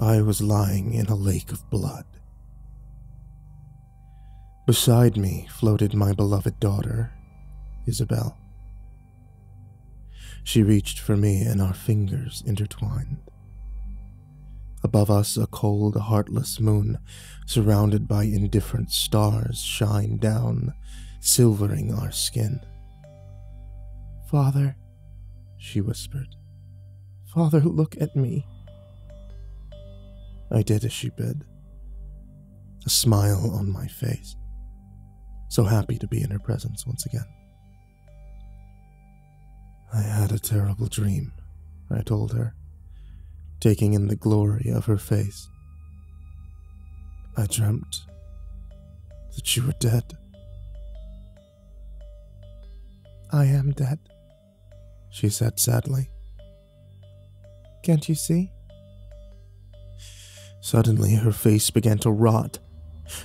I was lying in a lake of blood. Beside me floated my beloved daughter, Isabel. She reached for me, and our fingers intertwined. Above us, a cold, heartless moon, surrounded by indifferent stars, shine down, silvering our skin. Father, she whispered. Father, look at me. I did as she bid, a smile on my face, so happy to be in her presence once again. I had a terrible dream, I told her, taking in the glory of her face. I dreamt that you were dead. I am dead, she said sadly. Can't you see? Suddenly, her face began to rot,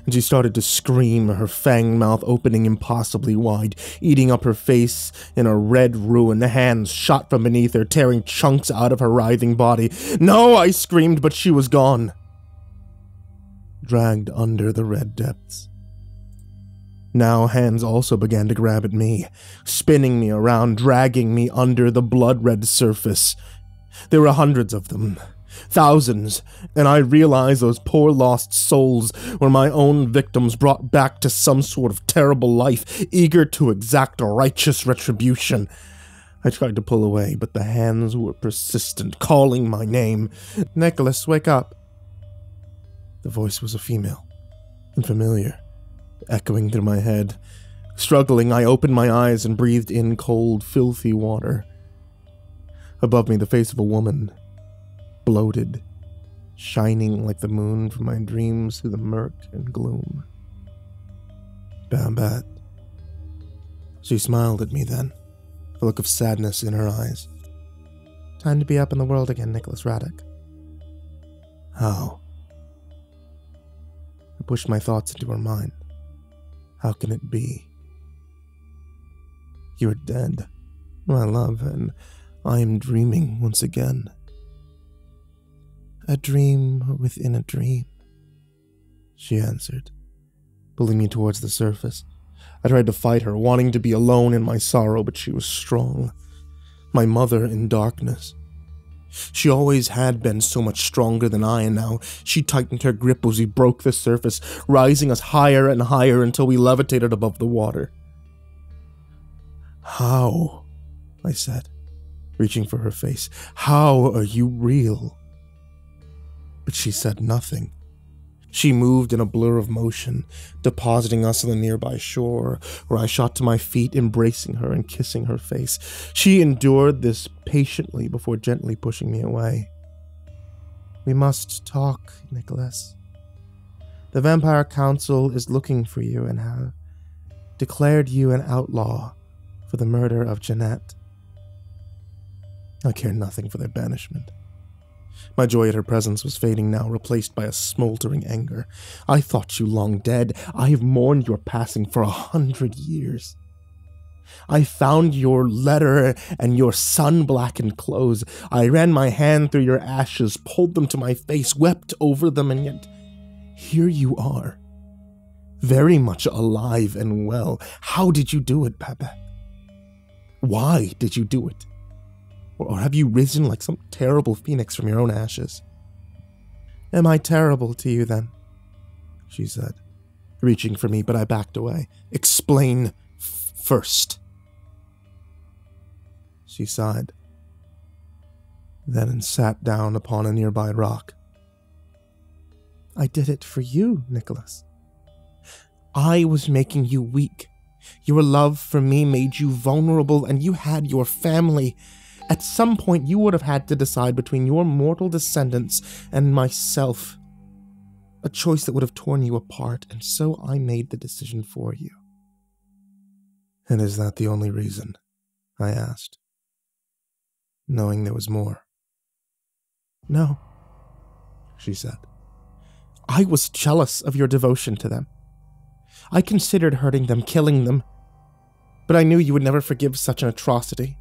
and she started to scream, her fanged mouth opening impossibly wide, eating up her face in a red ruin, hands shot from beneath her, tearing chunks out of her writhing body. No, I screamed, but she was gone. Dragged under the red depths. Now hands also began to grab at me, spinning me around, dragging me under the blood red surface. There were hundreds of them, thousands, and I realized those poor lost souls were my own victims brought back to some sort of terrible life, eager to exact a righteous retribution. I tried to pull away, but the hands were persistent, calling my name. Nicholas, wake up. The voice was a female, and familiar, echoing through my head. Struggling, I opened my eyes and breathed in cold, filthy water. Above me, the face of a woman, bloated, shining like the moon from my dreams through the murk and gloom. Babette. She smiled at me then, a look of sadness in her eyes. Time to be up in the world again, Nicholas Radek. How? I pushed my thoughts into her mind. How can it be? You're dead, my love, and I am dreaming once again. A dream within a dream, she answered, pulling me towards the surface. I tried to fight her, wanting to be alone in my sorrow, but she was strong. My mother in darkness. She always had been so much stronger than I, and now she tightened her grip as we broke the surface, rising us higher and higher until we levitated above the water. How? I said, reaching for her face. How are you real? But she said nothing. She moved in a blur of motion, depositing us on the nearby shore, where I shot to my feet, embracing her and kissing her face. She endured this patiently before gently pushing me away. We must talk, Nicholas. The Vampire Council is looking for you and have declared you an outlaw for the murder of Jeanette. I care nothing for their banishment. My joy at her presence was fading now, replaced by a smoldering anger. I thought you long dead. I have mourned your passing for a hundred years. I found your letter and your sun blackened clothes. I ran my hand through your ashes, pulled them to my face, wept over them, and yet here you are, very much alive and well. How did you do it, Babette? Why did you do it? Or have you risen like some terrible phoenix from your own ashes? Am I terrible to you then? She said, reaching for me, but I backed away. Explain first. She sighed, then sat down upon a nearby rock. I did it for you, Nicholas. I was making you weak. Your love for me made you vulnerable, and you had your family at some point, you would have had to decide between your mortal descendants and myself. A choice that would have torn you apart, and so I made the decision for you. And is that the only reason? I asked, knowing there was more. No, she said. I was jealous of your devotion to them. I considered hurting them, killing them, but I knew you would never forgive such an atrocity.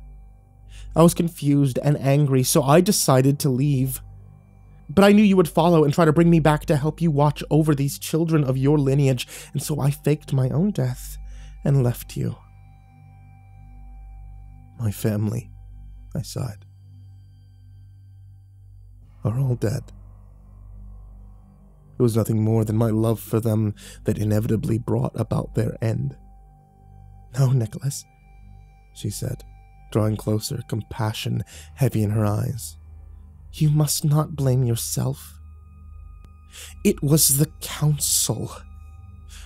I was confused and angry, so I decided to leave. But I knew you would follow and try to bring me back to help you watch over these children of your lineage, and so I faked my own death and left you. My family, I sighed, are all dead. It was nothing more than my love for them that inevitably brought about their end. No, Nicholas, she said, drawing closer, compassion heavy in her eyes. You must not blame yourself. It was the Council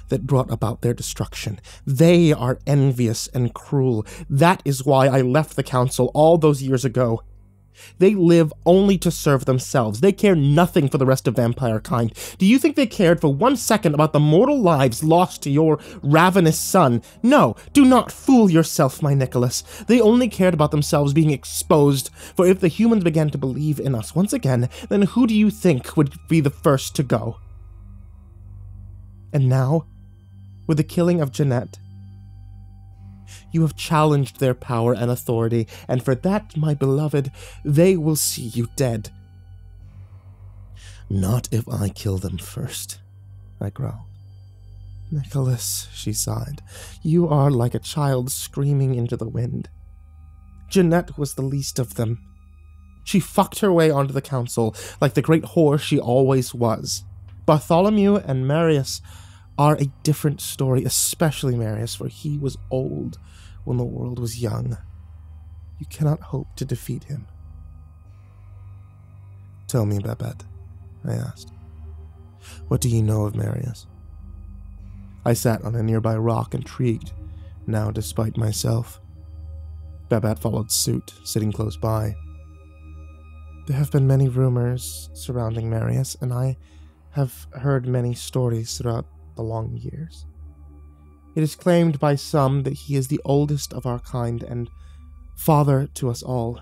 that brought about their destruction. They are envious and cruel. That is why I left the Council all those years ago. They live only to serve themselves. They care nothing for the rest of vampire kind. Do you think they cared for one second about the mortal lives lost to your ravenous son? No, do not fool yourself, my Nicholas. They only cared about themselves being exposed, for if the humans began to believe in us once again, then who do you think would be the first to go? And now, with the killing of Jeanette, you have challenged their power and authority, and for that, my beloved, they will see you dead. Not if I kill them first, I growled. Nicholas, she sighed, you are like a child screaming into the wind. Jeanette was the least of them. She fucked her way onto the council like the great whore she always was. Bartholomew and Marius are a different story, especially Marius, for he was old when the world was young. You cannot hope to defeat him. Tell me, Babette, I asked. What do you know of Marius? I sat on a nearby rock, intrigued, now despite myself. Babette followed suit, sitting close by. There have been many rumors surrounding Marius, and I have heard many stories throughout the long years. It is claimed by some that he is the oldest of our kind and father to us all.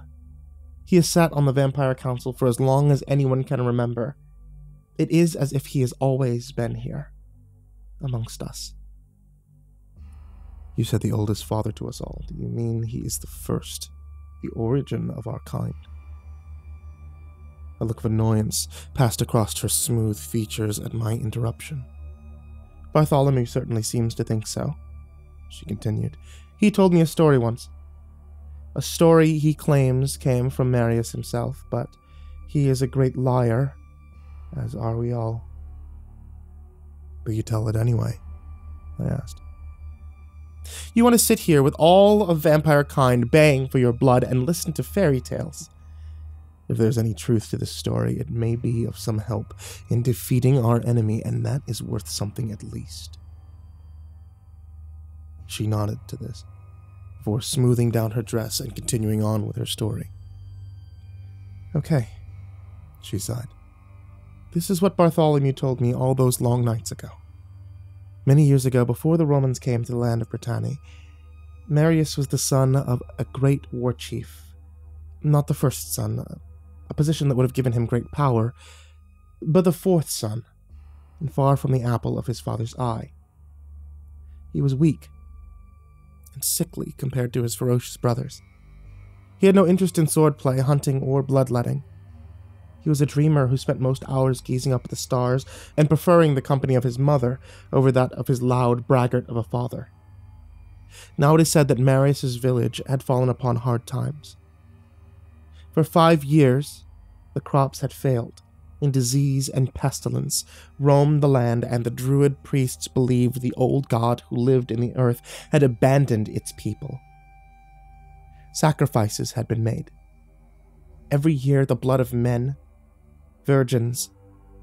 He has sat on the Vampire Council for as long as anyone can remember. It is as if he has always been here, amongst us. You said the oldest father to us all. Do you mean he is the first, the origin of our kind? A look of annoyance passed across her smooth features at my interruption. Bartholomew certainly seems to think so, she continued. He told me a story once. A story he claims came from Marius himself, but he is a great liar, as are we all. But you tell it anyway? I asked. You want to sit here with all of vampire kind baying for your blood and listen to fairy tales. If there's any truth to this story, it may be of some help in defeating our enemy, and that is worth something at least. She nodded to this, before smoothing down her dress and continuing on with her story. Okay, she sighed. This is what Bartholomew told me all those long nights ago. Many years ago, before the Romans came to the land of Brittany, Marius was the son of a great war chief. Not the first son, a position that would have given him great power, but the fourth son, and far from the apple of his father's eye. He was weak and sickly compared to his ferocious brothers. He had no interest in swordplay, hunting, or bloodletting. He was a dreamer who spent most hours gazing up at the stars and preferring the company of his mother over that of his loud braggart of a father. Now it is said that Marius's village had fallen upon hard times. For five years, the crops had failed, and disease and pestilence roamed the land, and the Druid priests believed the old god who lived in the earth had abandoned its people. Sacrifices had been made. Every year, the blood of men, virgins,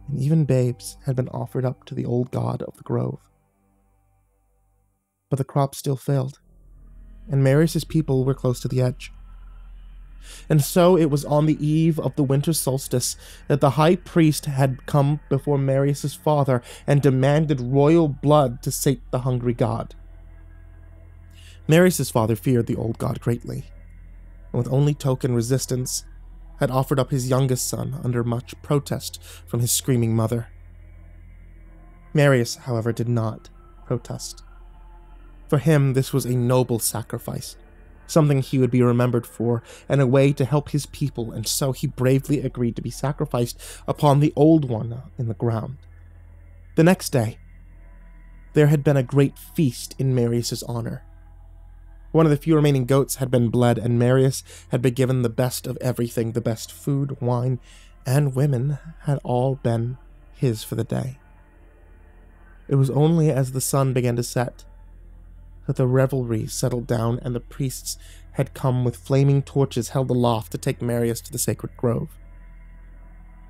and even babes had been offered up to the old god of the grove. But the crops still failed, and Marius's people were close to the edge. And so it was on the eve of the winter solstice that the high priest had come before Marius's father and demanded royal blood to sate the hungry god. Marius's father feared the old god greatly, and with only token resistance, had offered up his youngest son under much protest from his screaming mother. Marius, however, did not protest. For him, this was a noble sacrifice, something he would be remembered for, and a way to help his people, and so he bravely agreed to be sacrificed upon the old one in the ground. The next day, there had been a great feast in Marius's honor. One of the few remaining goats had been bled, and Marius had been given the best of everything the best food, wine, and women had all been his for the day. It was only as the sun began to set the revelry settled down and the priests had come with flaming torches held aloft to take Marius to the sacred grove.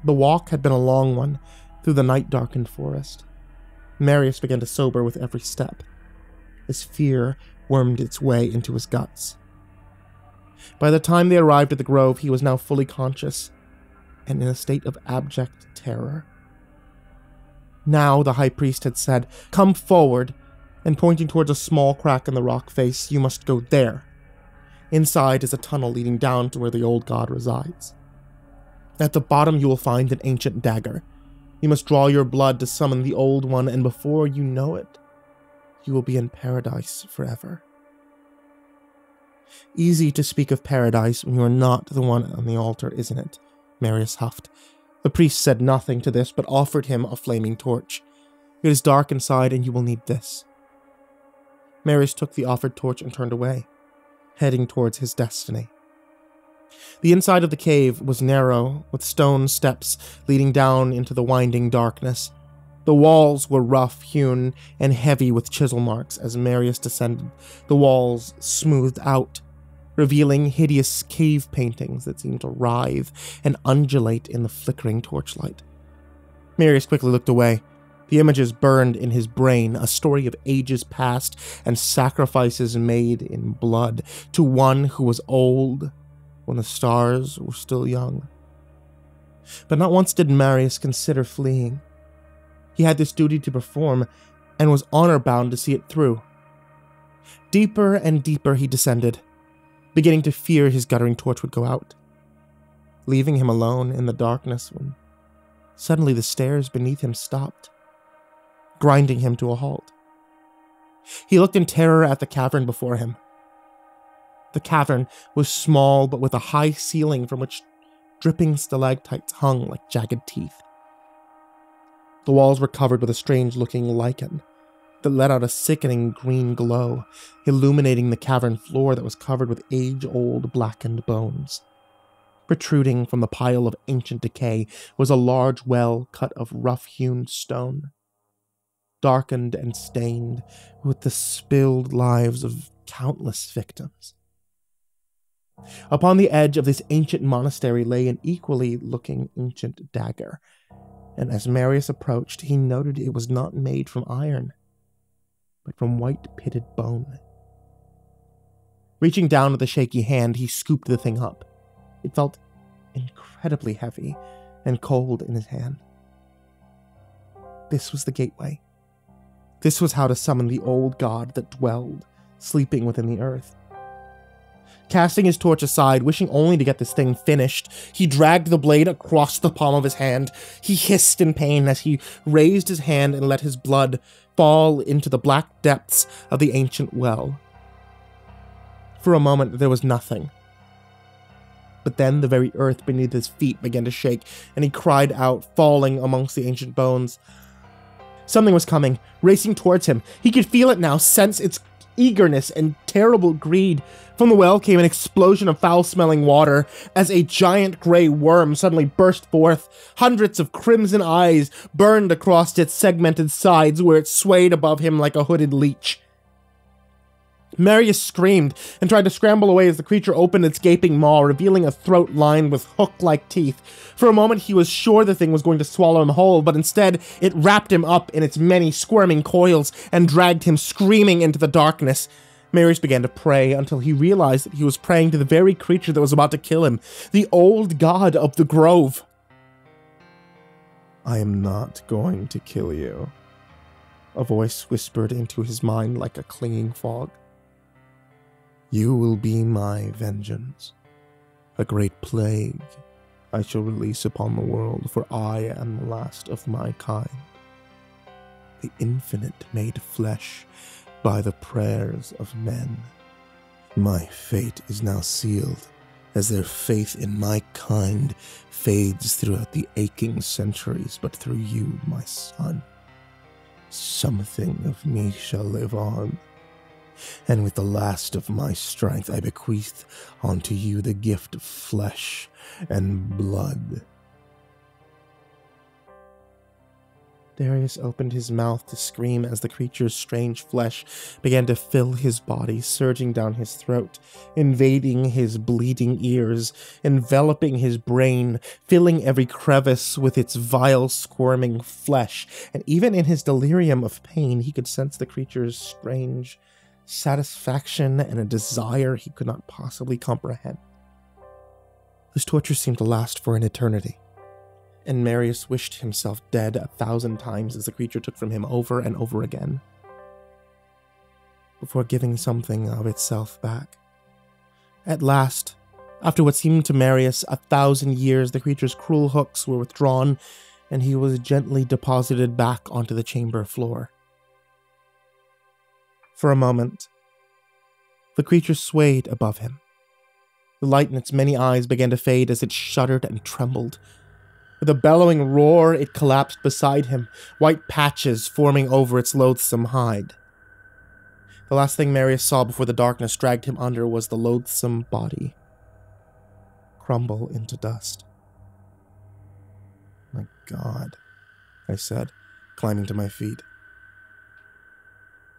The walk had been a long one through the night darkened forest. Marius began to sober with every step. His fear wormed its way into his guts. By the time they arrived at the grove, he was now fully conscious and in a state of abject terror. Now, the high priest had said, Come forward, and pointing towards a small crack in the rock face, you must go there. Inside is a tunnel leading down to where the old god resides. At the bottom, you will find an ancient dagger. You must draw your blood to summon the old one, and before you know it, you will be in paradise forever. Easy to speak of paradise when you are not the one on the altar, isn't it? Marius huffed. The priest said nothing to this, but offered him a flaming torch. It is dark inside, and you will need this. Marius took the offered torch and turned away, heading towards his destiny. The inside of the cave was narrow, with stone steps leading down into the winding darkness. The walls were rough hewn and heavy with chisel marks as Marius descended, the walls smoothed out, revealing hideous cave paintings that seemed to writhe and undulate in the flickering torchlight. Marius quickly looked away. The images burned in his brain, a story of ages past and sacrifices made in blood to one who was old when the stars were still young. But not once did Marius consider fleeing. He had this duty to perform and was honor bound to see it through. Deeper and deeper he descended, beginning to fear his guttering torch would go out, leaving him alone in the darkness when suddenly the stairs beneath him stopped, grinding him to a halt. He looked in terror at the cavern before him. The cavern was small but with a high ceiling from which dripping stalactites hung like jagged teeth. The walls were covered with a strange looking lichen that let out a sickening green glow, illuminating the cavern floor that was covered with age old blackened bones. Protruding from the pile of ancient decay was a large well cut of rough hewn stone, darkened and stained with the spilled lives of countless victims. Upon the edge of this ancient monastery lay an equally looking ancient dagger, and as Marius approached, he noted it was not made from iron but from white pitted bone. Reaching down with a shaky hand, he scooped the thing up. It felt incredibly heavy and cold in his hand. This was the gateway. This was how to summon the old god that dwelled, sleeping within the earth. Casting his torch aside, wishing only to get this thing finished, he dragged the blade across the palm of his hand. He hissed in pain as he raised his hand and let his blood fall into the black depths of the ancient well. For a moment, there was nothing. But then the very earth beneath his feet began to shake, and he cried out, falling amongst the ancient bones. Something was coming, racing towards him. He could feel it now, sense its eagerness and terrible greed. From the well came an explosion of foul smelling water as a giant gray worm suddenly burst forth. Hundreds of crimson eyes burned across its segmented sides where it swayed above him like a hooded leech. Marius screamed and tried to scramble away as the creature opened its gaping maw, revealing a throat lined with hook like teeth. For a moment, he was sure the thing was going to swallow him whole, but instead, it wrapped him up in its many squirming coils and dragged him screaming into the darkness. Marius began to pray until he realized that he was praying to the very creature that was about to kill him, the old god of the grove. I am not going to kill you, a voice whispered into his mind like a clinging fog. You will be my vengeance, a great plague I shall release upon the world, for I am the last of my kind. The infinite made flesh by the prayers of men. My fate is now sealed as their faith in my kind fades throughout the aching centuries, but through you, my son, something of me shall live on. And with the last of my strength, I bequeath unto you the gift of flesh and blood Marius opened his mouth to scream as the creature's strange flesh began to fill his body, surging down his throat, invading his bleeding ears, enveloping his brain, filling every crevice with its vile, squirming flesh. And even in his delirium of pain, he could sense the creature's strange satisfaction and a desire he could not possibly comprehend. This torture seemed to last for an eternity and Marius wished himself dead a thousand times as the creature took from him over and over again, before giving something of itself back. At last, after what seemed to Marius a thousand years, the creature's cruel hooks were withdrawn, and he was gently deposited back onto the chamber floor. For a moment, the creature swayed above him. The light in its many eyes began to fade as it shuddered and trembled, with a bellowing roar, it collapsed beside him, white patches forming over its loathsome hide. The last thing Marius saw before the darkness dragged him under was the loathsome body crumble into dust. My God, I said, climbing to my feet.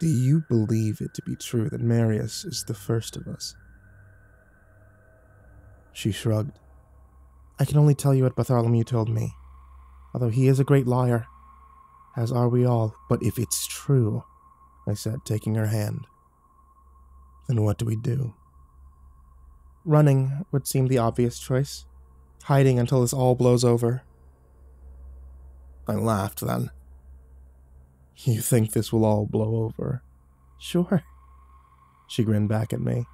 Do you believe it to be true that Marius is the first of us? She shrugged. I can only tell you what Bartholomew told me, although he is a great liar, as are we all. But if it's true, I said, taking her hand, then what do we do? Running would seem the obvious choice, hiding until this all blows over. I laughed then. You think this will all blow over? Sure. She grinned back at me.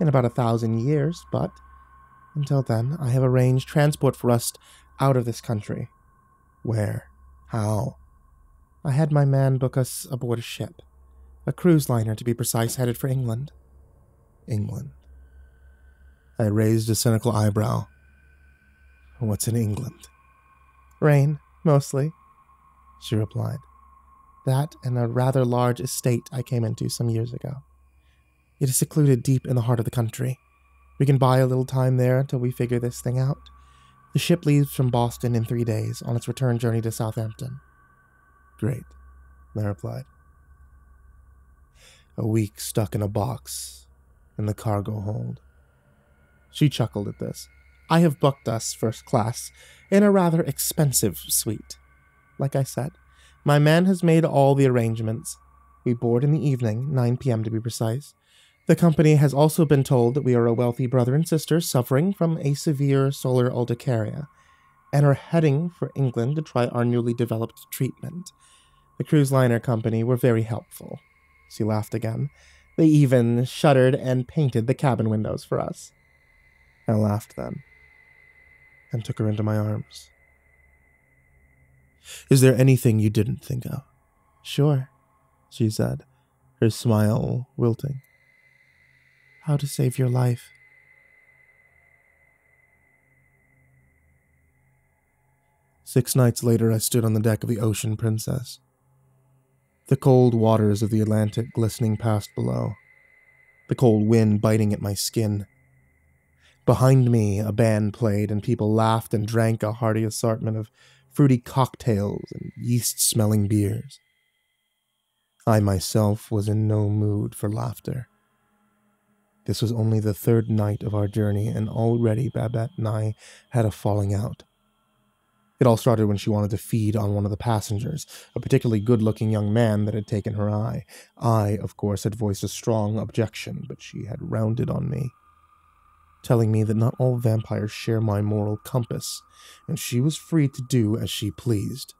In about a thousand years, but until then, I have arranged transport for us out of this country. Where? How? I had my man book us aboard a ship. A cruise liner, to be precise, headed for England. England. I raised a cynical eyebrow. What's in England? Rain, mostly, she replied. That and a rather large estate I came into some years ago. It is secluded deep in the heart of the country. We can buy a little time there until we figure this thing out. The ship leaves from Boston in three days on its return journey to Southampton. Great, I replied. A week stuck in a box in the cargo hold. She chuckled at this. I have booked us first class in a rather expensive suite. Like I said, my man has made all the arrangements. We board in the evening, 9 p.m. to be precise, the company has also been told that we are a wealthy brother and sister suffering from a severe solar urticaria and are heading for England to try our newly developed treatment. The cruise liner company were very helpful. She laughed again. They even shuttered and painted the cabin windows for us. I laughed then and took her into my arms. Is there anything you didn't think of? Sure, she said, her smile wilting how to save your life. Six nights later, I stood on the deck of the Ocean Princess. The cold waters of the Atlantic glistening past below, the cold wind biting at my skin. Behind me, a band played, and people laughed and drank a hearty assortment of fruity cocktails and yeast smelling beers. I myself was in no mood for laughter. This was only the third night of our journey, and already Babette and I had a falling out. It all started when she wanted to feed on one of the passengers, a particularly good looking young man that had taken her eye. I, of course, had voiced a strong objection, but she had rounded on me, telling me that not all vampires share my moral compass, and she was free to do as she pleased.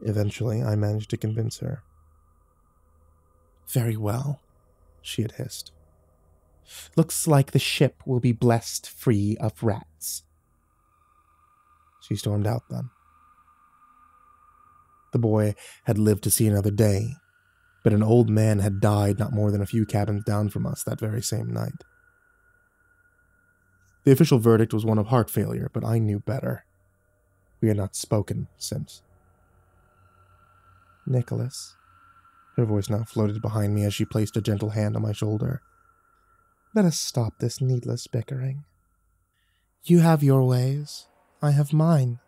Eventually, I managed to convince her. Very well, she had hissed. Looks like the ship will be blessed free of rats. She stormed out then. The boy had lived to see another day, but an old man had died not more than a few cabins down from us that very same night. The official verdict was one of heart failure, but I knew better. We had not spoken since. Nicholas. Her voice now floated behind me as she placed a gentle hand on my shoulder. Let us stop this needless bickering. You have your ways, I have mine.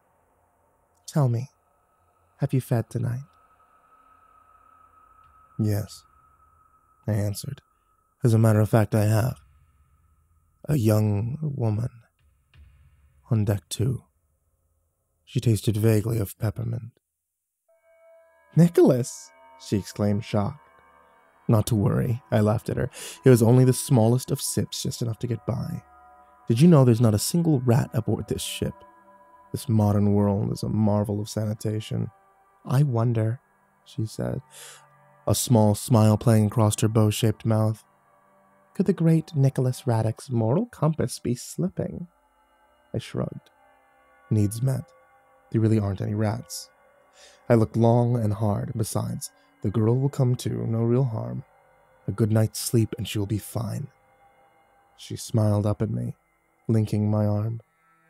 Tell me, have you fed tonight? Yes, I answered. As a matter of fact, I have. A young woman. On deck two. She tasted vaguely of peppermint. Nicholas! she exclaimed, shocked. Not to worry, I laughed at her. It was only the smallest of sips, just enough to get by. Did you know there's not a single rat aboard this ship? This modern world is a marvel of sanitation. I wonder, she said, a small smile playing across her bow shaped mouth. Could the great Nicholas Raddick's moral compass be slipping? I shrugged. Needs met. There really aren't any rats. I looked long and hard. Besides, the girl will come to, no real harm. A good night's sleep and she will be fine. She smiled up at me, linking my arm.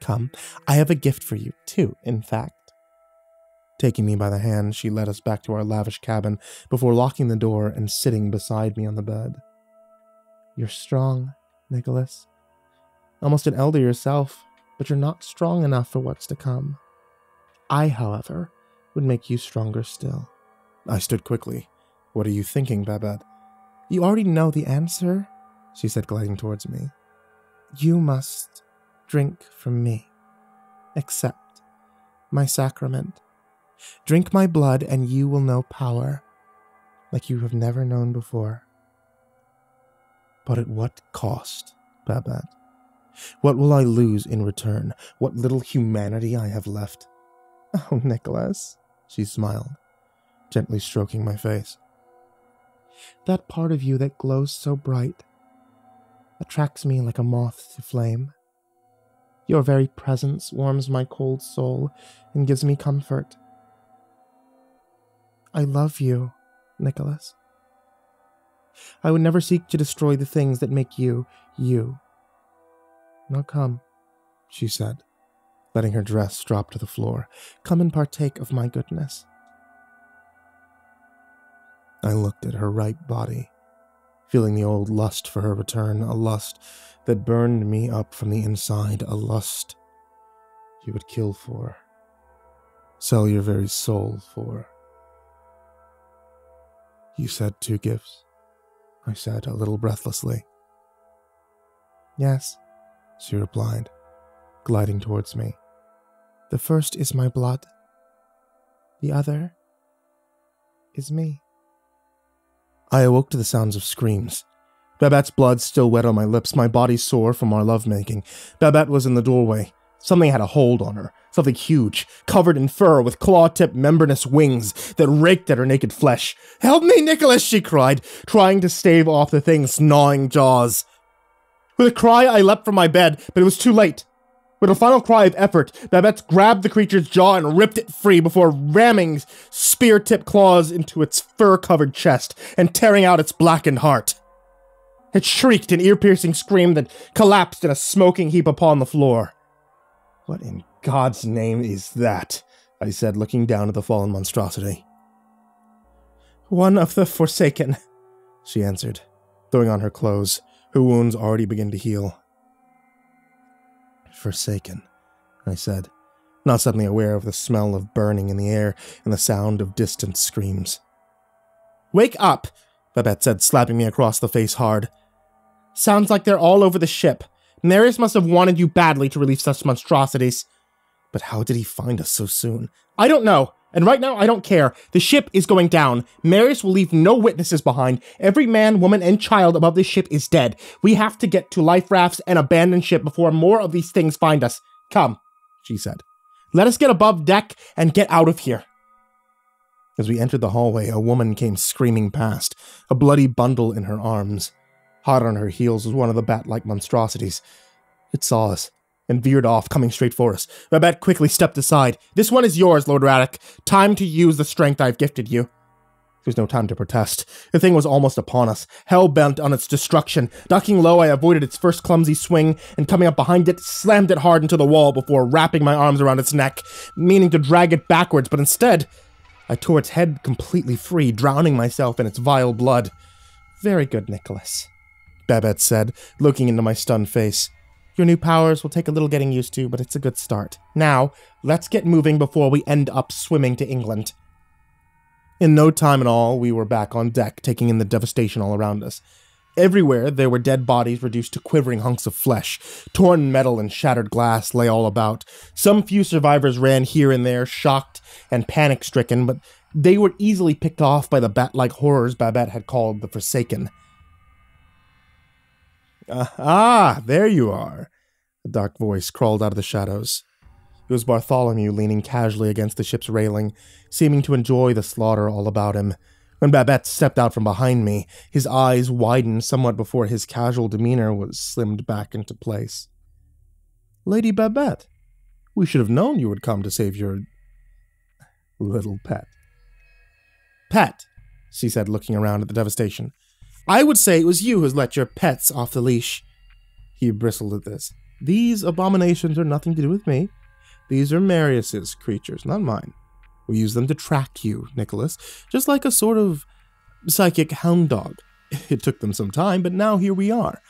Come, I have a gift for you, too, in fact. Taking me by the hand, she led us back to our lavish cabin before locking the door and sitting beside me on the bed. You're strong, Nicholas. Almost an elder yourself, but you're not strong enough for what's to come. I, however, would make you stronger still. I stood quickly. What are you thinking, Babette? You already know the answer, she said, gliding towards me. You must drink from me. Accept my sacrament. Drink my blood, and you will know power like you have never known before. But at what cost, Babette? What will I lose in return? What little humanity I have left? Oh, Nicholas, she smiled, gently stroking my face. That part of you that glows so bright attracts me like a moth to flame. Your very presence warms my cold soul and gives me comfort. I love you, Nicholas. I would never seek to destroy the things that make you, you. Now come, she said, letting her dress drop to the floor. Come and partake of my goodness. I looked at her ripe body, feeling the old lust for her return, a lust that burned me up from the inside, a lust you would kill for, sell your very soul for. You said two gifts, I said a little breathlessly. Yes, she replied, gliding towards me. The first is my blood. The other is me. I awoke to the sounds of screams. Babette's blood still wet on my lips, my body sore from our lovemaking. Babette was in the doorway. Something had a hold on her. Something huge, covered in fur with claw-tipped membranous wings that raked at her naked flesh. Help me, Nicholas, she cried, trying to stave off the thing's gnawing jaws. With a cry, I leapt from my bed, but it was too late. With a final cry of effort, Babette grabbed the creature's jaw and ripped it free before ramming spear tipped claws into its fur covered chest and tearing out its blackened heart. It shrieked an ear piercing scream that collapsed in a smoking heap upon the floor. What in God's name is that? I said, looking down at the fallen monstrosity. One of the Forsaken, she answered, throwing on her clothes. Her wounds already began to heal. Forsaken, I said, not suddenly aware of the smell of burning in the air and the sound of distant screams. Wake up, Babette said, slapping me across the face hard. Sounds like they're all over the ship. Marius must have wanted you badly to relieve such monstrosities. But how did he find us so soon? I don't know. And right now, I don't care. The ship is going down. Marius will leave no witnesses behind. Every man, woman, and child above this ship is dead. We have to get to life rafts and abandon ship before more of these things find us. Come, she said. Let us get above deck and get out of here. As we entered the hallway, a woman came screaming past, a bloody bundle in her arms. Hot on her heels was one of the bat like monstrosities. It saw us and veered off, coming straight for us. Babette quickly stepped aside. This one is yours, Lord Raddick. Time to use the strength I've gifted you. There was no time to protest. The thing was almost upon us, hell bent on its destruction. Ducking low, I avoided its first clumsy swing, and coming up behind it, slammed it hard into the wall before wrapping my arms around its neck, meaning to drag it backwards, but instead, I tore its head completely free, drowning myself in its vile blood. Very good, Nicholas, Babette said, looking into my stunned face. Your new powers will take a little getting used to, but it's a good start. Now, let's get moving before we end up swimming to England. In no time at all, we were back on deck, taking in the devastation all around us. Everywhere, there were dead bodies reduced to quivering hunks of flesh. Torn metal and shattered glass lay all about. Some few survivors ran here and there, shocked and panic stricken, but they were easily picked off by the bat like horrors Babette had called the Forsaken. Uh, ah, there you are. A dark voice crawled out of the shadows. It was Bartholomew leaning casually against the ship's railing, seeming to enjoy the slaughter all about him. When Babette stepped out from behind me, his eyes widened somewhat before his casual demeanor was slimmed back into place. Lady Babette, we should have known you would come to save your little pet. Pet, she said, looking around at the devastation. I would say it was you who let your pets off the leash. He bristled at this. These abominations are nothing to do with me. These are Marius's creatures, not mine. We use them to track you, Nicholas, just like a sort of psychic hound dog. It took them some time, but now here we are.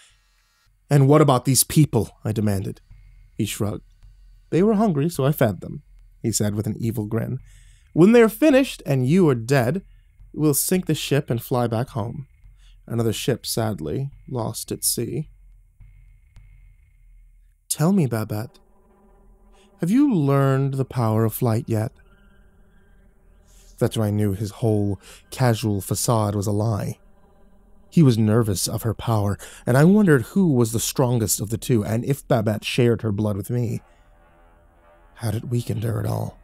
And what about these people? I demanded. He shrugged. They were hungry, so I fed them, he said with an evil grin. When they're finished and you are dead, we'll sink the ship and fly back home. Another ship, sadly, lost at sea. Tell me, Babette, have you learned the power of flight yet? That's I knew his whole casual facade was a lie. He was nervous of her power, and I wondered who was the strongest of the two, and if Babette shared her blood with me. Had it weakened her at all?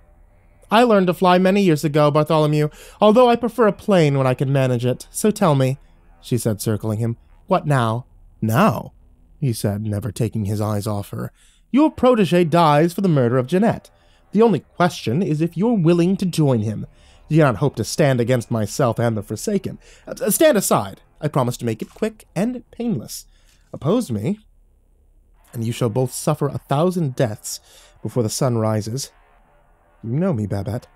I learned to fly many years ago, Bartholomew, although I prefer a plane when I can manage it. So tell me, she said, circling him, what now? Now? he said, never taking his eyes off her. Your protege dies for the murder of Jeanette. The only question is if you're willing to join him. Do you not hope to stand against myself and the Forsaken. Uh, stand aside. I promise to make it quick and painless. Oppose me, and you shall both suffer a thousand deaths before the sun rises. You know me, Babette,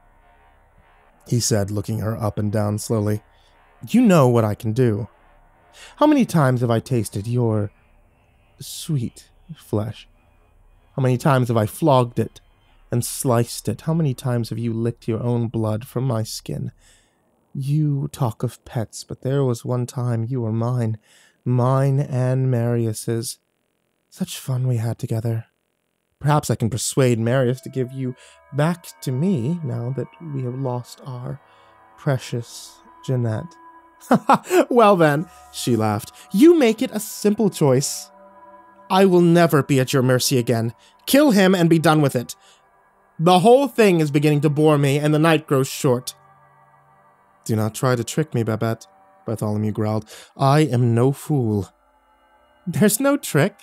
he said, looking her up and down slowly. You know what I can do. How many times have I tasted your sweet flesh? How many times have I flogged it and sliced it? How many times have you licked your own blood from my skin? You talk of pets, but there was one time you were mine, mine and Marius's. Such fun we had together. Perhaps I can persuade Marius to give you back to me now that we have lost our precious Jeanette. well then, she laughed, you make it a simple choice. I will never be at your mercy again. Kill him and be done with it. The whole thing is beginning to bore me, and the night grows short. Do not try to trick me, Babette, Bartholomew growled. I am no fool. There's no trick,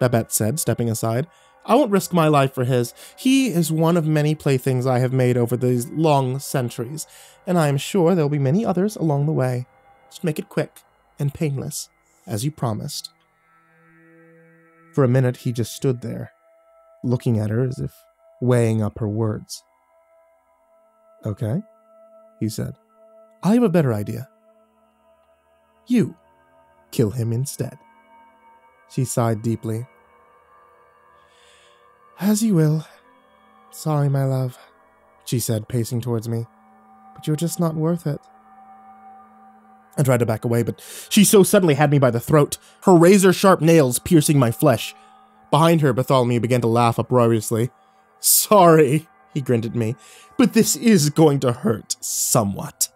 Babette said, stepping aside. I won't risk my life for his. He is one of many playthings I have made over these long centuries, and I am sure there will be many others along the way. Just make it quick and painless, as you promised. For a minute, he just stood there, looking at her as if weighing up her words. Okay, he said. I have a better idea. You kill him instead. She sighed deeply. As you will. Sorry, my love, she said, pacing towards me. But you're just not worth it. I tried to back away, but she so suddenly had me by the throat, her razor sharp nails piercing my flesh. Behind her, Bartholomew began to laugh uproariously. Sorry, he grinned at me, but this is going to hurt somewhat.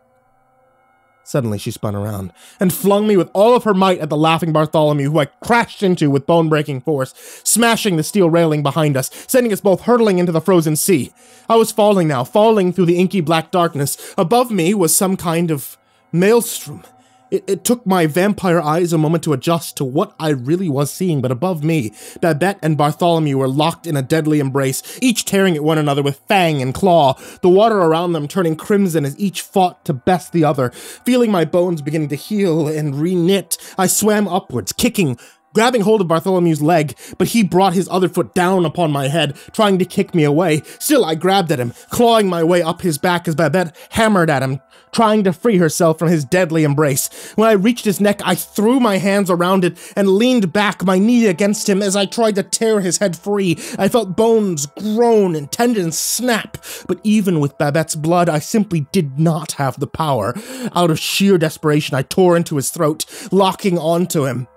Suddenly she spun around and flung me with all of her might at the laughing Bartholomew, who I crashed into with bone breaking force, smashing the steel railing behind us, sending us both hurtling into the frozen sea. I was falling now, falling through the inky black darkness. Above me was some kind of maelstrom. It, it, took my vampire eyes a moment to adjust to what I really was seeing, but above me, Babette and Bartholomew were locked in a deadly embrace, each tearing at one another with fang and claw, the water around them turning crimson as each fought to best the other. Feeling my bones beginning to heal and reknit, I swam upwards, kicking, grabbing hold of Bartholomew's leg, but he brought his other foot down upon my head, trying to kick me away. Still, I grabbed at him, clawing my way up his back as Babette hammered at him, trying to free herself from his deadly embrace. When I reached his neck, I threw my hands around it and leaned back, my knee against him as I tried to tear his head free. I felt bones groan and tendons snap, but even with Babette's blood, I simply did not have the power. Out of sheer desperation, I tore into his throat, locking onto him.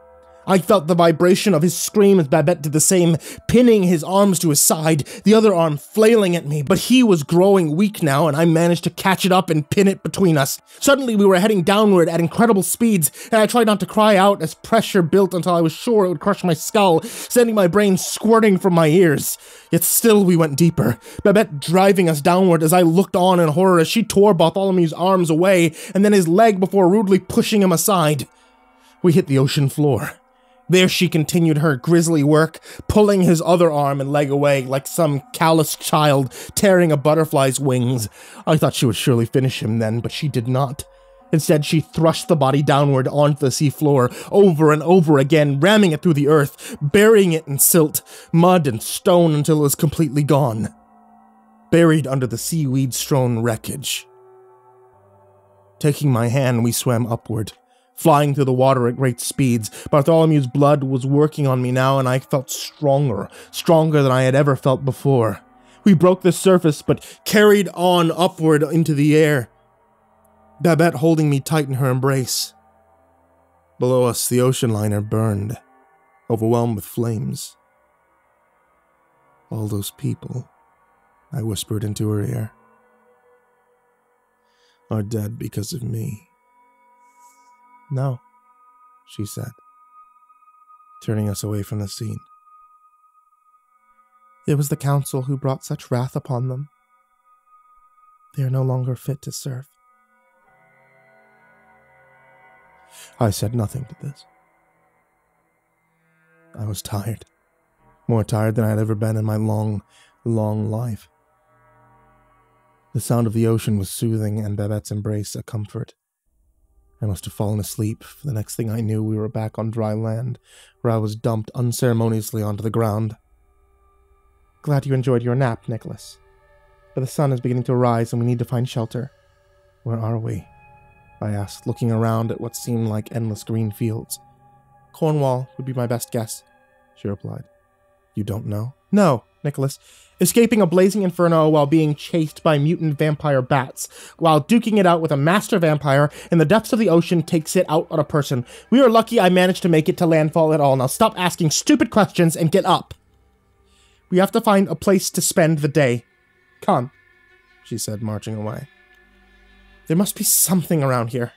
I felt the vibration of his scream as Babette did the same, pinning his arms to his side, the other arm flailing at me, but he was growing weak now, and I managed to catch it up and pin it between us. Suddenly, we were heading downward at incredible speeds, and I tried not to cry out as pressure built until I was sure it would crush my skull, sending my brain squirting from my ears. Yet still we went deeper, Babette driving us downward as I looked on in horror as she tore Bartholomew's arms away, and then his leg before rudely pushing him aside. We hit the ocean floor. There she continued her grisly work, pulling his other arm and leg away like some callous child tearing a butterfly's wings. I thought she would surely finish him then, but she did not. Instead, she thrust the body downward onto the seafloor over and over again, ramming it through the earth, burying it in silt, mud, and stone until it was completely gone. Buried under the seaweed strewn wreckage. Taking my hand, we swam upward flying through the water at great speeds. Bartholomew's blood was working on me now, and I felt stronger, stronger than I had ever felt before. We broke the surface, but carried on upward into the air. Babette holding me tight in her embrace. Below us, the ocean liner burned, overwhelmed with flames. All those people, I whispered into her ear, are dead because of me. No, she said, turning us away from the scene. It was the council who brought such wrath upon them. They are no longer fit to serve. I said nothing to this. I was tired, more tired than I had ever been in my long, long life. The sound of the ocean was soothing, and Babette's embrace a comfort. I must have fallen asleep, for the next thing I knew, we were back on dry land, where I was dumped unceremoniously onto the ground. Glad you enjoyed your nap, Nicholas. But the sun is beginning to rise and we need to find shelter. Where are we? I asked, looking around at what seemed like endless green fields. Cornwall would be my best guess, she replied. You don't know? No, Nicholas escaping a blazing inferno while being chased by mutant vampire bats, while duking it out with a master vampire in the depths of the ocean takes it out on a person. We are lucky I managed to make it to landfall at all. Now stop asking stupid questions and get up. We have to find a place to spend the day. Come, she said, marching away. There must be something around here.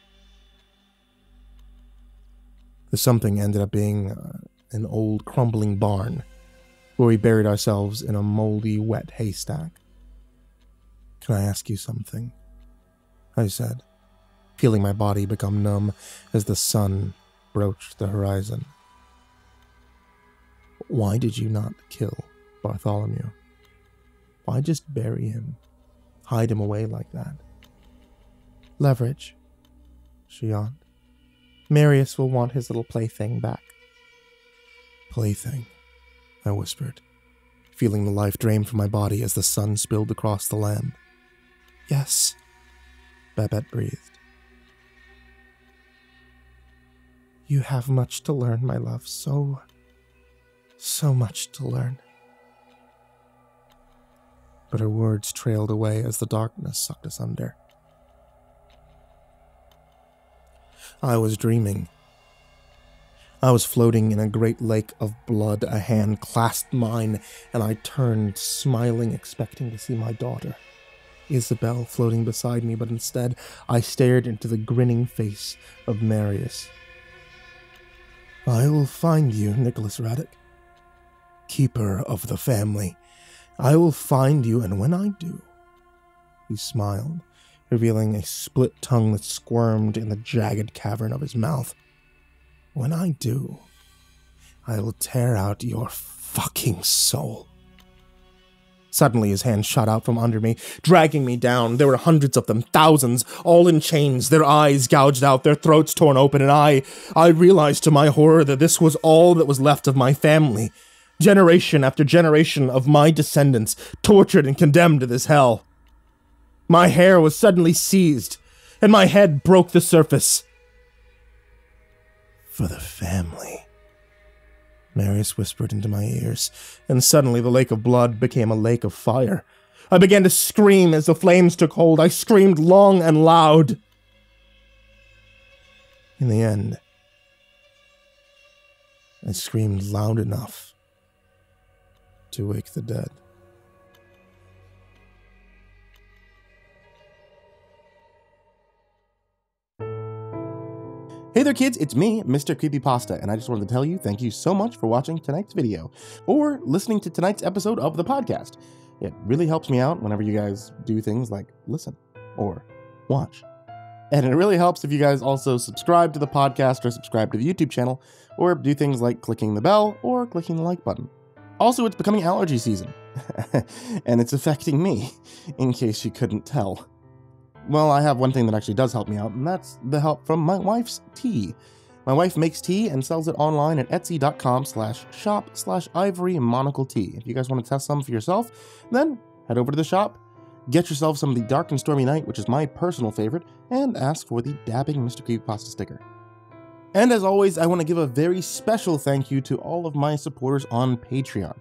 The something ended up being uh, an old crumbling barn where we buried ourselves in a moldy, wet haystack. Can I ask you something? I said, feeling my body become numb as the sun broached the horizon. Why did you not kill Bartholomew? Why just bury him? Hide him away like that? Leverage, she yawned. Marius will want his little plaything back. Plaything? I whispered, feeling the life drain from my body as the sun spilled across the land. Yes, Babette breathed. You have much to learn, my love. So, so much to learn. But her words trailed away as the darkness sucked us under. I was dreaming I was floating in a great lake of blood. A hand clasped mine, and I turned, smiling, expecting to see my daughter, Isabel, floating beside me, but instead I stared into the grinning face of Marius. I will find you, Nicholas Radek, keeper of the family. I will find you, and when I do, he smiled, revealing a split tongue that squirmed in the jagged cavern of his mouth. When I do, I will tear out your fucking soul. Suddenly, his hand shot out from under me, dragging me down. There were hundreds of them, thousands, all in chains, their eyes gouged out, their throats torn open, and I, I realized to my horror that this was all that was left of my family. Generation after generation of my descendants, tortured and condemned to this hell. My hair was suddenly seized, and my head broke the surface. For the family. Marius whispered into my ears, and suddenly the lake of blood became a lake of fire. I began to scream as the flames took hold. I screamed long and loud. In the end, I screamed loud enough to wake the dead. Hey there kids, it's me, Mr. Creepypasta, and I just wanted to tell you thank you so much for watching tonight's video, or listening to tonight's episode of the podcast. It really helps me out whenever you guys do things like listen or watch. And it really helps if you guys also subscribe to the podcast or subscribe to the YouTube channel, or do things like clicking the bell or clicking the like button. Also, it's becoming allergy season, and it's affecting me, in case you couldn't tell. Well, I have one thing that actually does help me out, and that's the help from my wife's tea. My wife makes tea and sells it online at etsy.com slash shop slash ivory monocle tea. If you guys want to test some for yourself, then head over to the shop, get yourself some of the Dark and Stormy Night, which is my personal favorite, and ask for the Dabbing Mr. Creepypasta sticker. And as always, I want to give a very special thank you to all of my supporters on Patreon.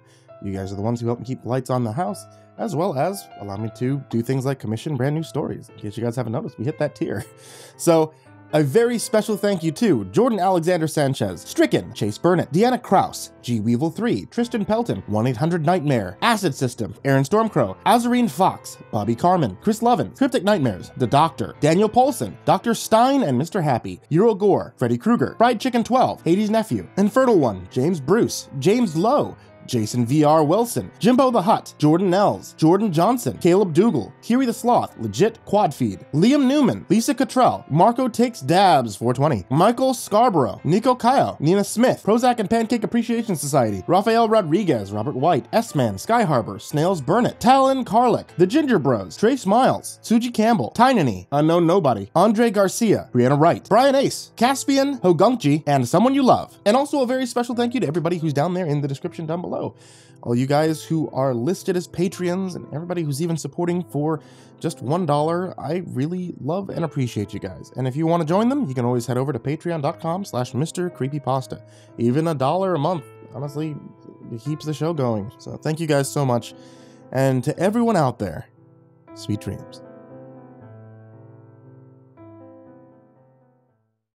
You guys are the ones who help me keep the lights on the house, as well as allow me to do things like commission brand new stories. In case you guys haven't noticed, we hit that tier. So a very special thank you to Jordan Alexander Sanchez, Stricken, Chase Burnett, Deanna Kraus, G Weevil 3, Tristan Pelton, 1 800 Nightmare, Acid System, Aaron Stormcrow, Azarine Fox, Bobby Carmen, Chris Lovin, Cryptic Nightmares, The Doctor, Daniel Polson, Dr. Stein and Mr. Happy, Euro Gore, Freddy Krueger, Fried Chicken 12, Hades Nephew, Infertile One, James Bruce, James Lowe, Jason VR Wilson, Jimbo the Hut, Jordan Nels, Jordan Johnson, Caleb Dougal, Kiri the Sloth, Legit Quad Feed, Liam Newman, Lisa Cottrell, Marco Takes Dabs 420, Michael Scarborough, Nico Kayo, Nina Smith, Prozac and Pancake Appreciation Society, Rafael Rodriguez, Robert White, S-Man, Sky Harbor, Snails Burnett, Talon Carlick, The Ginger Bros, Trace Miles, Suji Campbell, Tynany, Unknown Nobody, Andre Garcia, Brianna Wright, Brian Ace, Caspian, Hogunkji, and someone you love. And also a very special thank you to everybody who's down there in the description down below below. All you guys who are listed as Patreons and everybody who's even supporting for just $1, I really love and appreciate you guys. And if you want to join them, you can always head over to patreon.com slash Mr. Creepypasta. Even a dollar a month, honestly, keeps the show going. So thank you guys so much. And to everyone out there, sweet dreams.